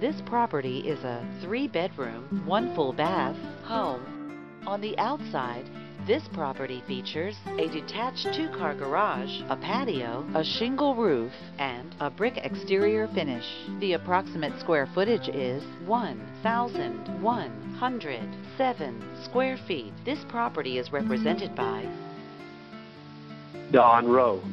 This property is a three-bedroom, one full bath home. On the outside, this property features a detached two-car garage, a patio, a shingle roof, and a brick exterior finish. The approximate square footage is 1,107 square feet. This property is represented by Don Rowe.